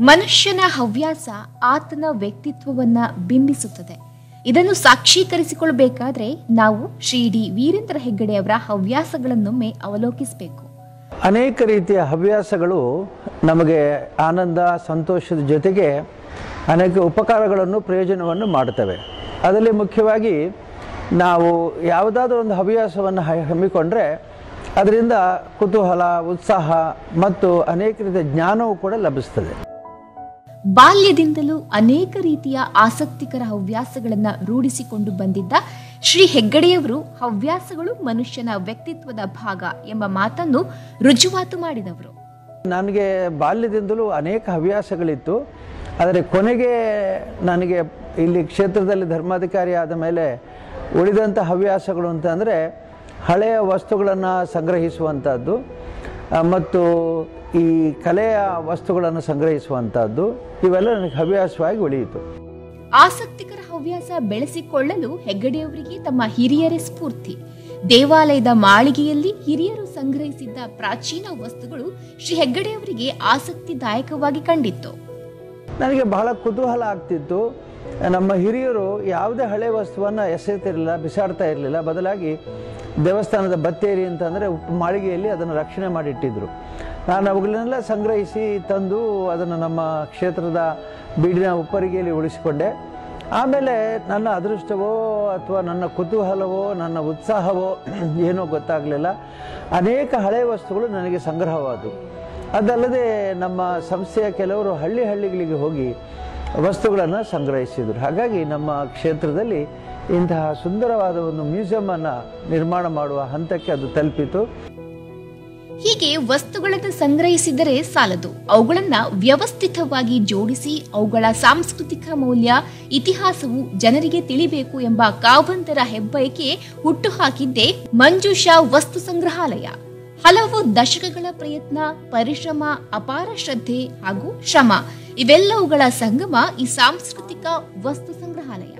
ಮನುಷ್ಯನ ಹವ್ಯಾಸ ಆತನ ವ್ಯಕ್ತಿತ್ವವನ್ನ ಬಿಂಬಿಸುತ್ತದೆ. ಇದನ್ನು ಸಾಕ್ಷೀಕರಿಸಿಕೊಳ್ಳಬೇಕಾದ್ರೆ ನಾವು ಶ್ರೀ ಡಿ ವೀರೇಂದ್ರ ಹೆಗ್ಗಡೆ ಅವರ ಹವ್ಯಾಸಗಳನ್ನೊಮ್ಮೆ ಅವಲೋಕಿಸಬೇಕು. ಅನೇಕ ರೀತಿಯ ಹವ್ಯಾಸಗಳು ನಮಗೆ ಆನಂದ, ಸಂತೋಷದ ಜೊತೆಗೆ ಅನೇಕ ಉಪಕಾರಗಳನ್ನು, ಪ್ರಯೋಜನವನ್ನು ಮಾಡುತ್ತವೆ. ಅದರಲ್ಲಿ ಮುಖ್ಯವಾಗಿ ನಾವು ಯಾವುದಾದ್ರೂ ಒಂದು ಹವ್ಯಾಸವನ್ನು ಹಮ್ಮಿಕೊಂಡ್ರೆ ಅದರಿಂದ ಕುತೂಹಲ, ಉತ್ಸಾಹ ಮತ್ತು ಅನೇಕ ರೀತಿಯ ಜ್ಞಾನವೂ ಕೂಡ ಲಭಿಸ್ತದೆ. ಬಾಲ್ಯದಿಂದಲೂ ಅನೇಕ ರೀತಿಯ ಆಸಕ್ತಿಕರ ಹವ್ಯಾಸಗಳನ್ನು ರೂಢಿಸಿಕೊಂಡು ಬಂದಿದ್ದ ಶ್ರೀ ಹೆಗ್ಗಡೆಯವರು ಹವ್ಯಾಸಗಳು ಮನುಷ್ಯನ ವ್ಯಕ್ತಿತ್ವದ ಭಾಗ ಎಂಬ ಮಾತನ್ನು ರುಜುವಾತು ಮಾಡಿದವರು. ನನಗೆ ಬಾಲ್ಯದಿಂದಲೂ ಅನೇಕ ಹವ್ಯಾಸಗಳಿತ್ತು. ಆದರೆ ಕೊನೆಗೆ ನನಗೆ ಇಲ್ಲಿ ಕ್ಷೇತ್ರದಲ್ಲಿ ಧರ್ಮಾಧಿಕಾರಿ ಆದ ಮೇಲೆ ಉಳಿದಂಥ ಹವ್ಯಾಸಗಳು ಅಂತಂದರೆ ಹಳೆಯ ವಸ್ತುಗಳನ್ನು ಸಂಗ್ರಹಿಸುವಂಥದ್ದು. ಮತ್ತು ಈ ಕಲೆಯ ವಸ್ತುಗಳನ್ನು ಸಂಗ್ರಹಿಸುವಂತಹದ್ದು ಇವೆಲ್ಲ ನನಗೆ ಹವ್ಯಾಸವಾಗಿ ಉಳಿಯಿತು. ಆಸಕ್ತಿಕರ ಹವ್ಯಾಸ ಬೆಳೆಸಿಕೊಳ್ಳಲು ಹೆಗ್ಗಡೆಯವರಿಗೆ ತಮ್ಮ ಹಿರಿಯರೇ ಸ್ಫೂರ್ತಿ. ದೇವಾಲಯದ ಮಾಳಿಗೆಯಲ್ಲಿ ಹಿರಿಯರು ಸಂಗ್ರಹಿಸಿದ್ದ ಪ್ರಾಚೀನ ವಸ್ತುಗಳು ಶ್ರೀ ಹೆಗ್ಗಡೆಯವರಿಗೆ ಆಸಕ್ತಿದಾಯಕವಾಗಿ ಕಂಡಿತ್ತು. ನನಗೆ ಬಹಳ ಕುತೂಹಲ ಆಗ್ತಿತ್ತು. ನಮ್ಮ ಹಿರಿಯರು ಯಾವುದೇ ಹಳೆ ವಸ್ತುವನ್ನು ಎಸೆಯುತ್ತಿರಲಿಲ್ಲ ಬಿಸಾಡ್ತಾ ಇರಲಿಲ್ಲ, ಬದಲಾಗಿ ದೇವಸ್ಥಾನದ ಬತ್ತೇರಿ ಅಂತಂದರೆ ಮಾಳಿಗೆಯಲ್ಲಿ ಅದನ್ನು ರಕ್ಷಣೆ ಮಾಡಿಟ್ಟಿದ್ರು. ನಾನು ಅವುಗಳನ್ನೆಲ್ಲ ಸಂಗ್ರಹಿಸಿ ತಂದು ಅದನ್ನು ನಮ್ಮ ಕ್ಷೇತ್ರದ ಬೀಡಿನ ಉಪ್ಪರಿಗೆಯಲ್ಲಿ ಉಳಿಸಿಕೊಂಡೆ. ಆಮೇಲೆ ನನ್ನ ಅದೃಷ್ಟವೋ ಅಥವಾ ನನ್ನ ಕುತೂಹಲವೋ, ನನ್ನ ಉತ್ಸಾಹವೋ ಏನೋ ಗೊತ್ತಾಗಲಿಲ್ಲ. ಅನೇಕ ಹಳೆ ವಸ್ತುಗಳು ನನಗೆ ಸಂಗ್ರಹವಾದವು. ಅದಲ್ಲದೆ ನಮ್ಮ ಸಂಸ್ಥೆಯ ಕೆಲವರು ಹಳ್ಳಿ ಹಳ್ಳಿಗಳಿಗೆ ಹೋಗಿ ವಸ್ತುಗಳನ್ನು ಸಂಗ್ರಹಿಸಿದರು. ಹಾಗಾಗಿ ನಮ್ಮ ಕ್ಷೇತ್ರದಲ್ಲಿ ಇಂತಹ ಸುಂದರವಾದ ಒಂದು ಮ್ಯೂಸಿಯಂ ನಿರ್ಮಾಣ ಮಾಡುವ ಹಂತಕ್ಕೆ ಅದು ತಲುಪಿತು. ಹೀಗೆ ವಸ್ತುಗಳನ್ನು ಸಂಗ್ರಹಿಸಿದರೆ ಸಾಲದು. ಅವುಗಳನ್ನ ವ್ಯವಸ್ಥಿತವಾಗಿ ಜೋಡಿಸಿ ಅವುಗಳ ಸಾಂಸ್ಕೃತಿಕ ಮೌಲ್ಯ, ಇತಿಹಾಸವು ಜನರಿಗೆ ತಿಳಿಬೇಕು ಎಂಬ ಕಾವಂತರ ಹೆಬ್ಬಯಕೆ ಹುಟ್ಟುಹಾಕಿದ್ದೇ ಮಂಜುಷಾ ವಸ್ತು ಸಂಗ್ರಹಾಲಯ. ಹಲವು ದಶಕಗಳ ಪ್ರಯತ್ನ, ಪರಿಶ್ರಮ, ಅಪಾರ ಶ್ರದ್ಧೆ ಹಾಗೂ ಶ್ರಮ. ಇವೆಲ್ಲವುಗಳ ಸಂಗಮ ಈ ಸಾಂಸ್ಕೃತಿಕ ವಸ್ತು ಸಂಗ್ರಹಾಲಯ.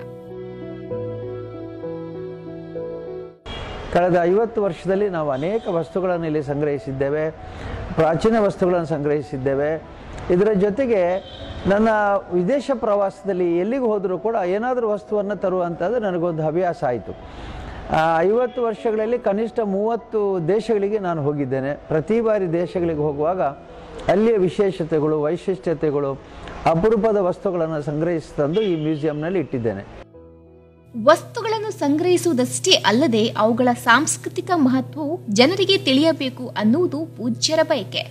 ಕಳೆದ ಐವತ್ತು ವರ್ಷದಲ್ಲಿ ನಾವು ಅನೇಕ ವಸ್ತುಗಳನ್ನು ಇಲ್ಲಿ ಸಂಗ್ರಹಿಸಿದ್ದೇವೆ. ಪ್ರಾಚೀನ ವಸ್ತುಗಳನ್ನು ಸಂಗ್ರಹಿಸಿದ್ದೇವೆ. ಇದರ ಜೊತೆಗೆ ನನ್ನ ವಿದೇಶ ಪ್ರವಾಸದಲ್ಲಿ ಎಲ್ಲಿಗೆ ಹೋದರೂ ಕೂಡ ಏನಾದರೂ ವಸ್ತುವನ್ನು ತರುವಂಥದ್ದು ನನಗೊಂದು ಹವ್ಯಾಸ ಆಯಿತು. ಐವತ್ತು ವರ್ಷಗಳಲ್ಲಿ ಕನಿಷ್ಠ ಮೂವತ್ತು ದೇಶಗಳಿಗೆ ನಾನು ಹೋಗಿದ್ದೇನೆ. ಪ್ರತಿ ಬಾರಿ ದೇಶಗಳಿಗೆ ಹೋಗುವಾಗ ಅಲ್ಲಿಯ ವಿಶೇಷತೆಗಳು ವೈಶಿಷ್ಟ್ಯತೆಗಳು ಅಪರೂಪದ ವಸ್ತುಗಳನ್ನು ಸಂಗ್ರಹಿಸಿ ತಂದು ಈ ಮ್ಯೂಸಿಯಂನಲ್ಲಿ ಇಟ್ಟಿದ್ದೇನೆ. ವಸ್ತುಗಳನ್ನು ಸಂಗ್ರಹಿಸುವುದಷ್ಟೇ ಅಲ್ಲದೆ ಅವುಗಳ ಸಾಂಸ್ಕೃತಿಕ ಮಹತ್ವವು ಜನರಿಗೆ ತಿಳಿಯಬೇಕು ಅನ್ನುವುದು ಪೂಜ್ಯರ ಬಯಕೆ.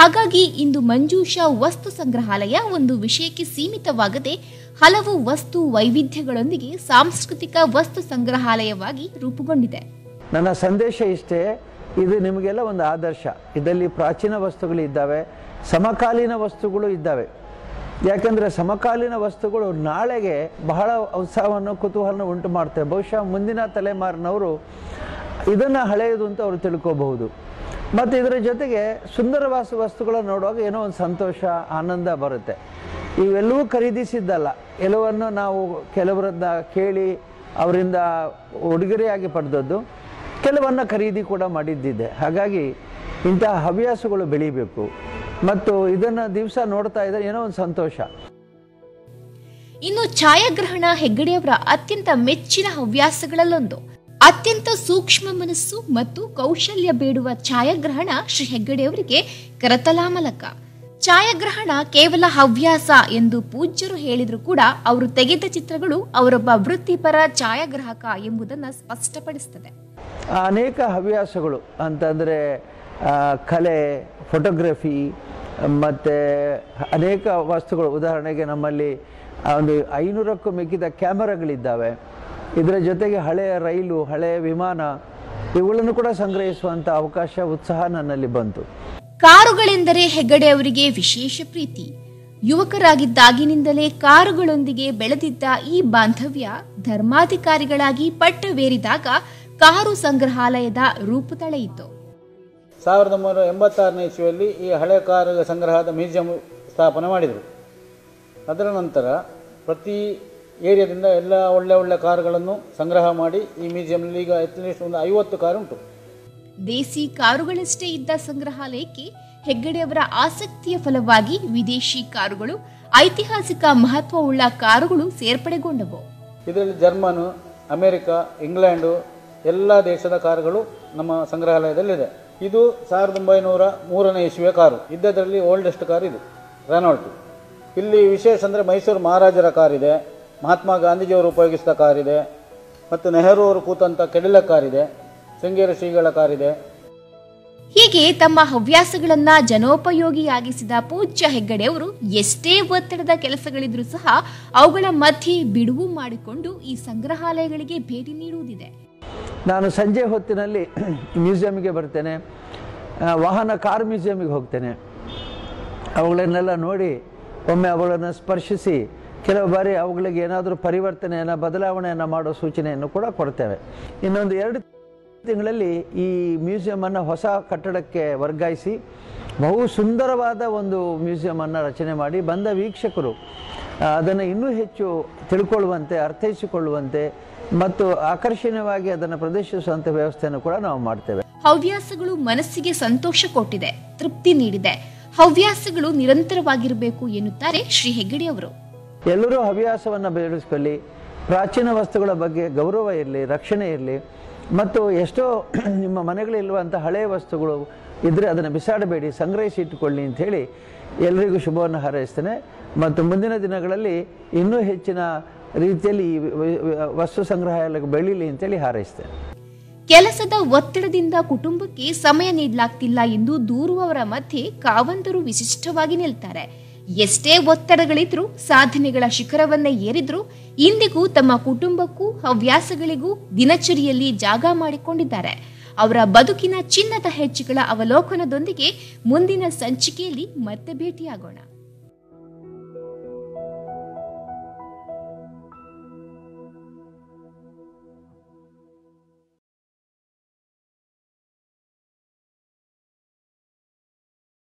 ಹಾಗಾಗಿ ಇಂದು ಮಂಜೂಷಾ ವಸ್ತು ಸಂಗ್ರಹಾಲಯ ಒಂದು ವಿಷಯಕ್ಕೆ ಸೀಮಿತವಾಗದೆ ಹಲವು ವಸ್ತು ವೈವಿಧ್ಯಗಳೊಂದಿಗೆ ಸಾಂಸ್ಕೃತಿಕ ವಸ್ತು ಸಂಗ್ರಹಾಲಯವಾಗಿ ರೂಪುಗೊಂಡಿದೆ. ನನ್ನ ಸಂದೇಶ ಇಷ್ಟೇ ಇದು ನಿಮಗೆಲ್ಲ ಒಂದು ಆದರ್ಶ. ಇದರಲ್ಲಿ ಪ್ರಾಚೀನ ವಸ್ತುಗಳು ಇದ್ದಾವೆ, ಸಮಕಾಲೀನ ವಸ್ತುಗಳು ಇದ್ದಾವೆ. ಯಾಕಂದರೆ ಸಮಕಾಲೀನ ವಸ್ತುಗಳು ನಾಳೆಗೆ ಬಹಳ ಉತ್ಸಾಹವನ್ನು ಕುತೂಹಲನ ಉಂಟು ಮಾಡ್ತವೆ ಬಹುಶಃ ಮುಂದಿನ ತಲೆಮಾರಿನವರು ಇದನ್ನು ಹಳೆಯದು ಅಂತ ಅವರು ತಿಳ್ಕೋಬಹುದು. ಮತ್ತು ಇದರ ಜೊತೆಗೆ ಸುಂದರವಾದ ವಸ್ತುಗಳನ್ನು ನೋಡುವಾಗ ಏನೋ ಒಂದು ಸಂತೋಷ, ಆನಂದ ಬರುತ್ತೆ. ಇವೆಲ್ಲವೂ ಖರೀದಿಸಿದ್ದಲ್ಲ. ಎಲ್ಲವನ್ನು ನಾವು ಕೆಲವರನ್ನ ಕೇಳಿ ಅವರಿಂದ ಉಡುಗೊರೆಯಾಗಿ ಪಡೆದದ್ದು. ಕೆಲವನ್ನ ಖರೀದಿ ಕೂಡ ಮಾಡಿದ್ದಿದೆ. ಹಾಗಾಗಿ ಇಂತಹ ಹವ್ಯಾಸಗಳು ಬೆಳೀಬೇಕು. ಮತ್ತು ಇದನ್ನು ದಿವಸ ನೋಡ್ತಾ ಇದ್ದರೆ ಏನೋ ಒಂದು ಸಂತೋಷ. ಇನ್ನು ಛಾಯಾಗ್ರಹಣ ಹೆಗ್ಗಡೆಯವರ ಅತ್ಯಂತ ಮೆಚ್ಚಿನ ಹವ್ಯಾಸಗಳಲ್ಲೊಂದು. ಅತ್ಯಂತ ಸೂಕ್ಷ್ಮ ಮನಸ್ಸು ಮತ್ತು ಕೌಶಲ್ಯ ಬೇಡುವ ಛಾಯಾಗ್ರಹಣ ಶ್ರೀ ಹೆಗ್ಗಡೆಯವರಿಗೆ ಕರತಲಾಮಲಕ. ಛಾಯಾಗ್ರಹಣ ಕೇವಲ ಹವ್ಯಾಸ ಎಂದು ಪೂಜ್ಯರು ಹೇಳಿದ್ರು ಕೂಡ ಅವರು ತೆಗೆದ ಚಿತ್ರಗಳು ಅವರೊಬ್ಬ ವೃತ್ತಿಪರ ಛಾಯಾಗ್ರಾಹಕ ಎಂಬುದನ್ನು ಸ್ಪಷ್ಟಪಡಿಸುತ್ತದೆ ಅನೇಕ ಹವ್ಯಾಸಗಳು ಅಂತಂದರೆ ಕಲೆ ಫೋಟೋಗ್ರಫಿ ಮತ್ತು ಅನೇಕ ವಸ್ತುಗಳು. ಉದಾಹರಣೆಗೆ ನಮ್ಮಲ್ಲಿ ಒಂದು ಐನೂರಕ್ಕೂ ಮಿಕ್ಕಿದ ಕ್ಯಾಮರಾಗಳಿದ್ದಾವೆ. ಇದರ ಜೊತೆಗೆ ಹಳೆಯ ರೈಲು ಹಳೆಯ ವಿಮಾನ, ಇವುಗಳನ್ನು ಕೂಡ ಸಂಗ್ರಹಿಸುವಂಥ ಅವಕಾಶ, ಉತ್ಸಾಹ ನನ್ನಲ್ಲಿ ಬಂತು. ಕಾರುಗಳೆಂದರೆ ಹೆಗ್ಗಡೆ ಅವರಿಗೆ ವಿಶೇಷ ಪ್ರೀತಿ. ಯುವಕರಾಗಿದ್ದಾಗಿನಿಂದಲೇ ಕಾರುಗಳೊಂದಿಗೆ ಬೆಳೆದಿದ್ದ ಈ ಬಾಂಧವ್ಯ ಧರ್ಮಾಧಿಕಾರಿಗಳಾಗಿ ಪಟ್ಟವೇರಿದಾಗ ಕಾರು ಸಂಗ್ರಹಾಲಯದ ರೂಪು ತಳೆಯಿತು ಸಾವಿರದ ಒಂಬೈನೂರ ಎಂಬತ್ತಾರನೇ ಇಸ್ವಿಯಲ್ಲಿ ಈ ಹಳೆ ಕಾರು ಸಂಗ್ರಹದ ಮ್ಯೂಸಿಯಂ ಸ್ಥಾಪನೆ ಮಾಡಿದರು. ಅದರ ನಂತರ ಪ್ರತಿ ಏರಿಯಾದಿಂದ ಎಲ್ಲ ಒಳ್ಳೆ ಒಳ್ಳೆ ಕಾರುಗಳನ್ನು ಸಂಗ್ರಹ ಮಾಡಿ ಈ ಮ್ಯೂಸಿಯಂನಲ್ಲಿ ಈಗ ಅಟ್ಲೀಸ್ಟ್ ಒಂದು ಐವತ್ತು ಕಾರು ಉಂಟು ದೇಸಿ ಕಾರುಗಳಷ್ಟೇ ಇದ್ದ ಸಂಗ್ರಹಾಲಯಕ್ಕೆ ಹೆಗ್ಗಡೆಯವರ ಆಸಕ್ತಿಯ ಫಲವಾಗಿ ವಿದೇಶಿ ಕಾರುಗಳು ಐತಿಹಾಸಿಕ ಮಹತ್ವವುಳ್ಳ ಕಾರುಗಳು ಸೇರ್ಪಡೆಗೊಂಡವು. ಇದರಲ್ಲಿ ಜರ್ಮನು ಅಮೆರಿಕ ಇಂಗ್ಲೆಂಡು ಎಲ್ಲ ದೇಶದ ಕಾರುಗಳು ನಮ್ಮ ಸಂಗ್ರಹಾಲಯದಲ್ಲಿದೆ. ಇದು ಸಾವಿರದ ಒಂಬೈನೂರ ಮೂರನೇ ಇಸ್ವಿಯ ಕಾರು. ಇದ್ದದರಲ್ಲಿ ಓಲ್ಡೆಸ್ಟ್ ಕಾರ್ ಇದು ರೆನಾಲ್ಟ್ ಇಲ್ಲಿ ವಿಶೇಷ ಅಂದರೆ ಮೈಸೂರು ಮಹಾರಾಜರ ಕಾರಿದೆ, ಮಹಾತ್ಮ ಗಾಂಧೀಜಿಯವರು ಉಪಯೋಗಿಸಿದ ಕಾರಿದೆ, ಮತ್ತು ನೆಹರು ಅವರು ಕೂತಂಥ ಕೆಡಿಲ ಕಾರಿದೆ, ಶೃಂಗೇರಿ ಶ್ರೀಗಳ ಕಾರಿದೆ. ಹೀಗೆ ತಮ್ಮ ಹವ್ಯಾಸಗಳನ್ನ ಜನೋಪಯೋಗಿಯಾಗಿಸಿದ ಪೂಜ್ಯ ಹೆಗ್ಗಡೆಯವರು ಎಷ್ಟೇ ಒತ್ತಡದ ಕೆಲಸಗಳಿದ್ರೂ ಸಹ ಅವುಗಳ ಮಧ್ಯೆ ಬಿಡುವು ಮಾಡಿಕೊಂಡು ಈ ಸಂಗ್ರಹಾಲಯಗಳಿಗೆ ಭೇಟಿ ನೀಡುವುದಿದೆ. ನಾನು ಸಂಜೆ ಹೊತ್ತಿನಲ್ಲಿ ಮ್ಯೂಸಿಯಮ್ಗೆ ಬರ್ತೇನೆ. ವಾಹನ ಕಾರ್ ಮ್ಯೂಸಿಯಮ್ಗೆ ಹೋಗ್ತೇನೆ. ಅವುಗಳನ್ನೆಲ್ಲ ನೋಡಿ ಒಮ್ಮೆ ಅವುಗಳನ್ನು ಸ್ಪರ್ಶಿಸಿ ಕೆಲವು ಬಾರಿ ಅವುಗಳಿಗೆ ಏನಾದರೂ ಪರಿವರ್ತನೆಯನ್ನು, ಬದಲಾವಣೆಯನ್ನು ಮಾಡೋ ಸೂಚನೆಯನ್ನು ಕೂಡ ಕೊಡ್ತೇವೆ. ಇನ್ನೊಂದು ಎರಡು ತಿಂಗಳಲ್ಲಿ ಈ ಮ್ಯೂಸಿಯಮನ್ನು ಹೊಸ ಕಟ್ಟಡಕ್ಕೆ ವರ್ಗಾಯಿಸಿ ಬಹು ಸುಂದರವಾದ ಒಂದು ಮ್ಯೂಸಿಯಮನ್ನು ರಚನೆ ಮಾಡಿ ಬಂದ ವೀಕ್ಷಕರು. ಅದನ್ನು ಇನ್ನೂ ಹೆಚ್ಚು ತಿಳ್ಕೊಳ್ಳುವಂತೆ ಅರ್ಥೈಸಿಕೊಳ್ಳುವಂತೆ ಮತ್ತು ಆಕರ್ಷಣೀಯವಾಗಿ ಅದನ್ನು ಪ್ರದರ್ಶಿಸುವಂಥ ವ್ಯವಸ್ಥೆಯನ್ನು ಕೂಡ ನಾವು ಮಾಡ್ತೇವೆ. ಹವ್ಯಾಸಗಳು ಮನಸ್ಸಿಗೆ ಸಂತೋಷ ಕೊಟ್ಟಿದೆ ತೃಪ್ತಿ ನೀಡಿದೆ. ಹವ್ಯಾಸಗಳು ನಿರಂತರವಾಗಿರಬೇಕು ಎನ್ನುತ್ತಾರೆ ಶ್ರೀ ಹೆಗ್ಗಡೆಯವರು ಎಲ್ಲರೂ ಹವ್ಯಾಸವನ್ನ ಬೆಳೆಸ್ಕೊಳ್ಳಿ ಪ್ರಾಚೀನ ವಸ್ತುಗಳ ಬಗ್ಗೆ ಗೌರವ ಇರಲಿ ರಕ್ಷಣೆ ಇರಲಿ ಮತ್ತು ಎಷ್ಟೋ ನಿಮ್ಮ ಮನೆಗಳಿರುವಂತಹ ಹಳೆಯ ವಸ್ತುಗಳು ಇದ್ದರೆ ಅದನ್ನು ಬಿಸಾಡಬೇಡಿ, ಸಂಗ್ರಹಿಸಿ ಇಟ್ಟುಕೊಳ್ಳಿ ಅಂತ ಹೇಳಿ ಎಲ್ಲರಿಗೂ ಶುಭವನ್ನು ಹಾರೈಸ್ತೇನೆ. ಮತ್ತು ಮುಂದಿನ ದಿನಗಳಲ್ಲಿ ಇನ್ನೂ ಹೆಚ್ಚಿನ ರೀತಿಯಲ್ಲಿ ಈ ವಸ್ತು ಸಂಗ್ರಹಾಲಯ ಬೆಳೀಲಿ ಅಂತೇಳಿ ಹಾರೈಸ್ತೇನೆ. ಕೆಲಸದ ಒತ್ತಡದಿಂದ ಕುಟುಂಬಕ್ಕೆ ಸಮಯ ನೀಡಲಾಗ್ತಿಲ್ಲ ಎಂದು ದೂರುವವರ ಮಧ್ಯೆ ಕಾವಂತರು ವಿಶಿಷ್ಟವಾಗಿ ನಿಲ್ತಾರೆ. ಎಷ್ಟೇ ಒತ್ತಡಗಳಿದ್ರೂ, ಸಾಧನೆಗಳ ಶಿಖರವನ್ನೇ ಏರಿದ್ರೂ, ಇಂದಿಗೂ ತಮ್ಮ ಕುಟುಂಬಕ್ಕೂ ಹವ್ಯಾಸಗಳಿಗೂ ದಿನಚರಿಯಲ್ಲಿ ಜಾಗ ಮಾಡಿಕೊಂಡಿದ್ದಾರೆ. ಅವರ ಬದುಕಿನ ಚಿನ್ನದ ಹೆಜ್ಜೆಗಳ ಅವಲೋಕನದೊಂದಿಗೆ ಮುಂದಿನ ಸಂಚಿಕೆಯಲ್ಲಿ ಮತ್ತೆ ಭೇಟಿಯಾಗೋಣ.